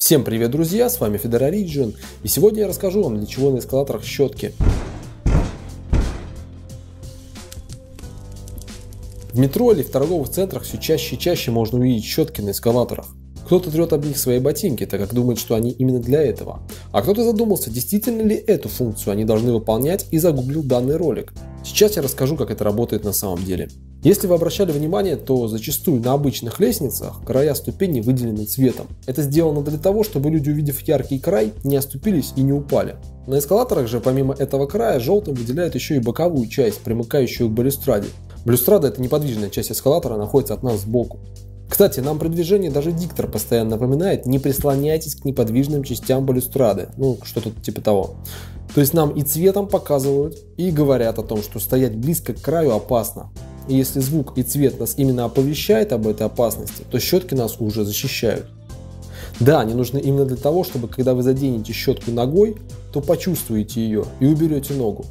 Всем привет, друзья, с вами Федор Ориджин, и сегодня я расскажу вам, для чего на эскалаторах щетки. В метро или в торговых центрах все чаще и чаще можно увидеть щетки на эскалаторах. Кто-то трет об них свои ботинки, так как думает, что они именно для этого. А кто-то задумался, действительно ли эту функцию они должны выполнять и загуглил данный ролик. Сейчас я расскажу, как это работает на самом деле. Если вы обращали внимание, то зачастую на обычных лестницах края ступеней выделены цветом. Это сделано для того, чтобы люди, увидев яркий край, не оступились и не упали. На эскалаторах же помимо этого края желтым выделяют еще и боковую часть, примыкающую к балюстраде. Балюстрада это неподвижная часть эскалатора, находится от нас сбоку. Кстати, нам при движении даже диктор постоянно напоминает, не прислоняйтесь к неподвижным частям балюстрады, ну что-то типа того. То есть нам и цветом показывают, и говорят о том, что стоять близко к краю опасно. И если звук и цвет нас именно оповещает об этой опасности, то щетки нас уже защищают. Да, они нужны именно для того, чтобы когда вы заденете щетку ногой, то почувствуете ее и уберете ногу.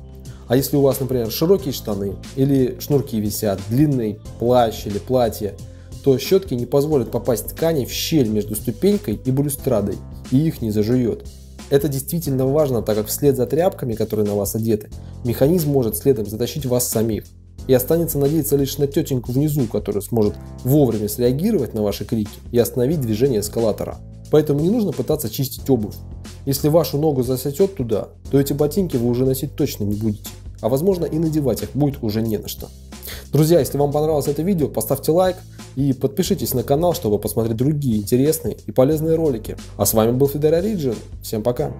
А если у вас, например, широкие штаны или шнурки висят, длинный плащ или платье, то щетки не позволят попасть ткани в щель между ступенькой и балюстрадой, и их не зажует. Это действительно важно, так как вслед за тряпками, которые на вас одеты, механизм может следом затащить вас самих и останется надеяться лишь на тетеньку внизу, которая сможет вовремя среагировать на ваши крики и остановить движение эскалатора. Поэтому не нужно пытаться чистить обувь. Если вашу ногу засосет туда, то эти ботинки вы уже носить точно не будете. А возможно и надевать их будет уже не на что. Друзья, если вам понравилось это видео, поставьте лайк и подпишитесь на канал, чтобы посмотреть другие интересные и полезные ролики. А с вами был Федор Ориджин. Всем пока!